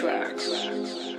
tracks.